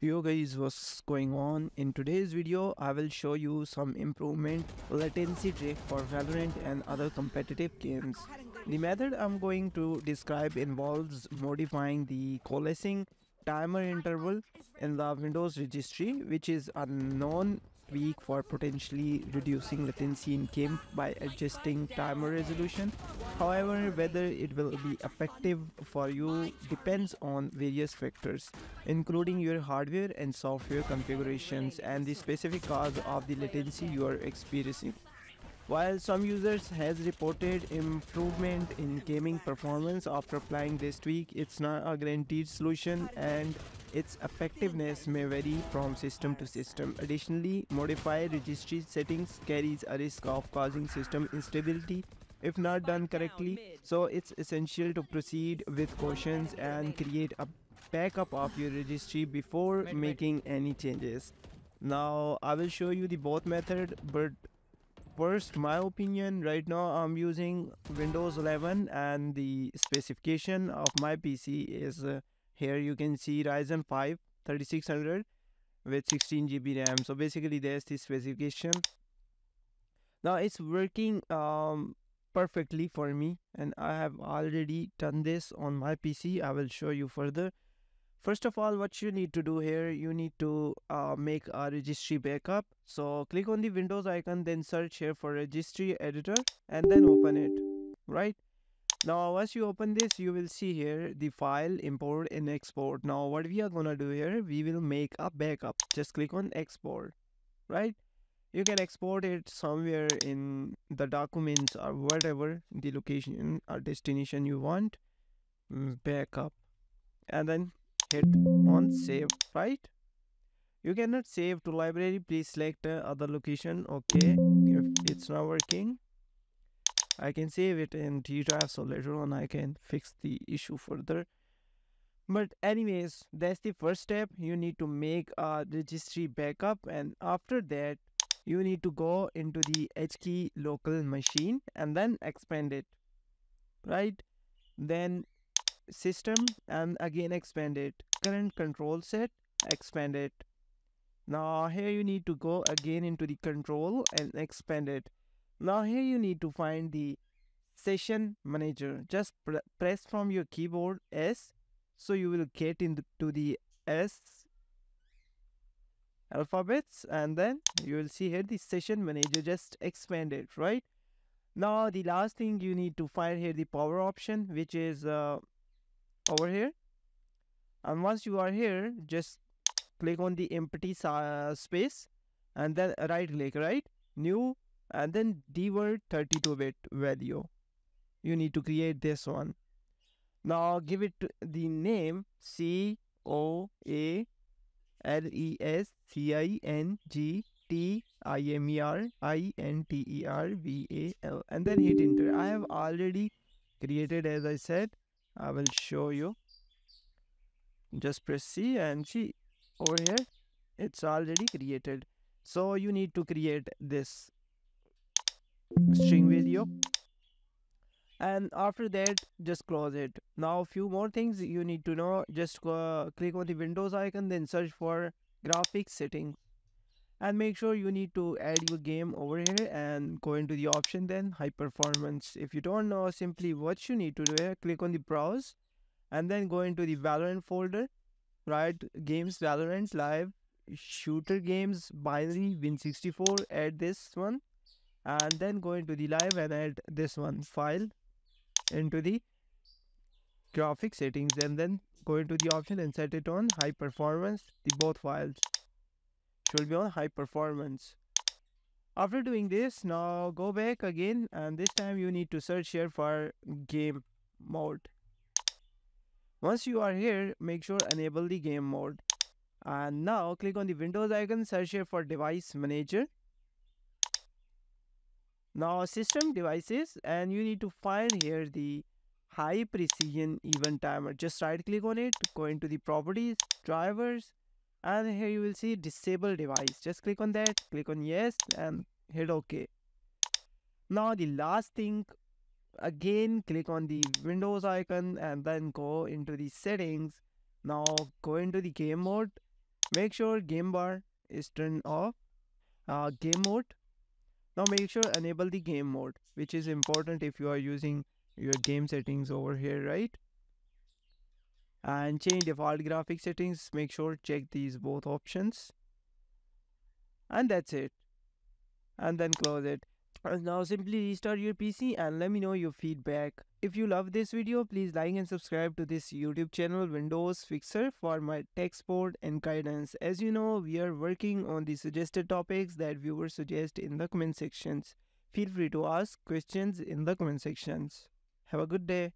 Yo guys, what's going on? In today's video, I will show you some improvement latency trick for Valorant and other competitive games. The method I'm going to describe involves modifying the coalescing timer interval in the Windows registry, which is a known tweak for potentially reducing latency in game by adjusting timer resolution. However, whether it will be effective for you depends on various factors, including your hardware and software configurations and the specific cause of the latency you are experiencing. While some users has reported improvement in gaming performance after applying this tweak, it's not a guaranteed solution and its effectiveness may vary from system to system. Additionally, modified registry settings carries a risk of causing system instability if not done correctly. So it's essential to proceed with cautions and create a backup of your registry before making any changes. Now I will show you the both method but first my opinion right now i'm using windows 11 and the specification of my pc is uh, here you can see ryzen 5 3600 with 16 gb ram so basically there's the specification now it's working um, perfectly for me and i have already done this on my pc i will show you further First of all, what you need to do here, you need to uh, make a registry backup. So click on the Windows icon, then search here for registry editor and then open it, right? Now, once you open this, you will see here the file import and export. Now, what we are gonna do here, we will make a backup. Just click on export, right? You can export it somewhere in the documents or whatever the location or destination you want. Mm, backup and then hit on save right you cannot save to library please select uh, other location okay if it's not working i can save it in T drive so later on i can fix the issue further. But anyways that's the first step. You need to make a registry backup and after that you need to go into the HKey local machine and then expand it right? Then system and again expand it. Current control set expand it. Now here you need to go again into the control and expand it now here you need to find the session manager. Just pr press from your keyboard s so you will get into the s alphabets and then you will see here the session manager just expand it right? Now the last thing you need to find here the power option which is uh, over here. And once you are here just click on the empty uh, space and then right click right? New and then dword 32 bit value. You need to create this one. Now give it the name c o a l e s c i n g t i m e r i n t e r v a l. And then hit enter. I have already created as i said. I will show you. Just press C and see over here it's already created. So you need to create this string video. And after that just close it. Now a few more things you need to know. Just go, click on the windows icon then search for graphics settings. And make sure you need to add your game over here and go into the option then high performance. If you don't know simply what you need to do here click on the browse and then go into the valorant folder right? Games valorant live shooter games binary win64 add this one and then go into the live and add this one file into the graphic settings and then go into the option and set it on high performance. The both files should be on high performance. After doing this now go back again and this time you need to search here for game mode. Once you are here make sure enable the game mode. And now click on the windows icon search here for device manager now system devices and you need to find here the high precision event timer. Just right click on it go into the properties drivers and here you will see disable device. Just click on that click on yes and hit ok. Now the last thing again click on the windows icon and then go into the settings. Now go into the game mode. Make sure game bar is turned off. Uh, game mode now make sure enable the game mode which is important if you are using your game settings over here right? And change default graphic settings. Make sure check these both options. And that's it. And then close it now simply restart your PC and let me know your feedback. If you love this video, please like and subscribe to this YouTube channel Windows Fixer for my tech support and guidance. As you know, we are working on the suggested topics that viewers suggest in the comment sections. Feel free to ask questions in the comment sections. Have a good day.